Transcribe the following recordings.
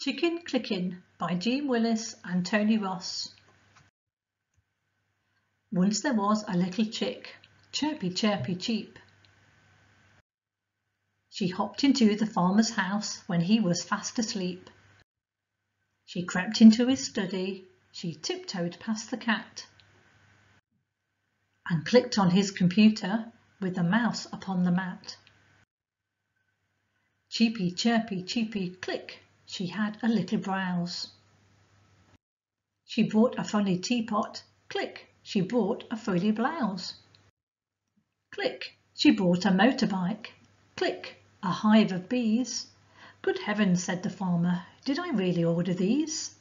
Chicken Clickin' by Jeanne Willis and Tony Ross. Once there was a little chick, chirpy chirpy cheep. She hopped into the farmer's house when he was fast asleep. She crept into his study, she tiptoed past the cat and clicked on his computer with the mouse upon the mat. Cheepy chirpy cheepy click she had a little browse. She bought a funny teapot, click, she bought a frilly blouse. Click, she bought a motorbike, click, a hive of bees. Good heavens, said the farmer, did I really order these?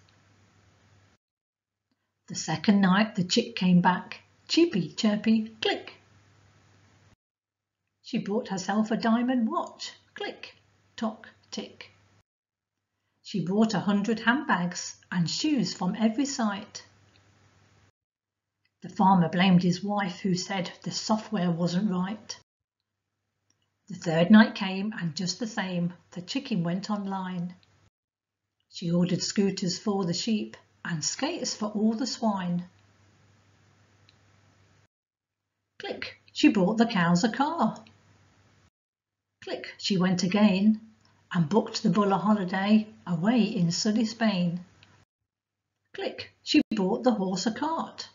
The second night the chick came back, cheepy chirpy click. She bought herself a diamond watch, click, tock, tick. She bought a hundred handbags and shoes from every site. The farmer blamed his wife who said the software wasn't right. The third night came and just the same, the chicken went online. She ordered scooters for the sheep and skates for all the swine. Click, she bought the cows a car. Click, she went again and booked the Bulla holiday away in sunny Spain. Click, she bought the horse a cart.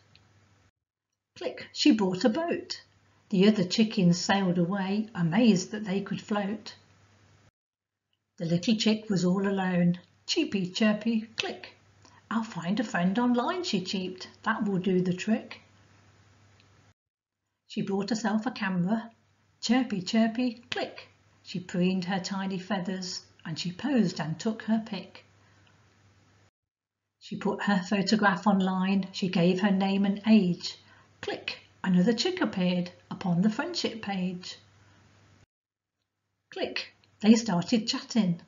Click, she bought a boat. The other chickens sailed away, amazed that they could float. The little chick was all alone. Cheepy, chirpy, click. I'll find a friend online, she cheeped. That will do the trick. She bought herself a camera. Chirpy, chirpy, click. She preened her tiny feathers and she posed and took her pic. She put her photograph online, she gave her name and age. Click, another chick appeared upon the friendship page. Click, they started chatting.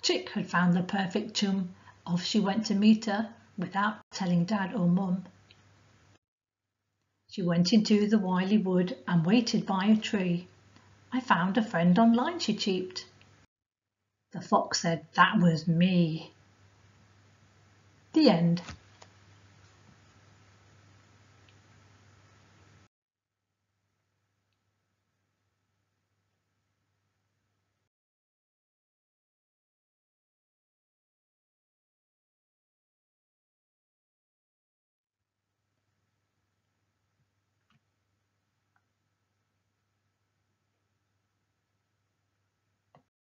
Chick had found the perfect chum. Off she went to meet her without telling dad or mum. She went into the wily wood and waited by a tree. I found a friend online, she cheeped. The fox said, that was me. The end.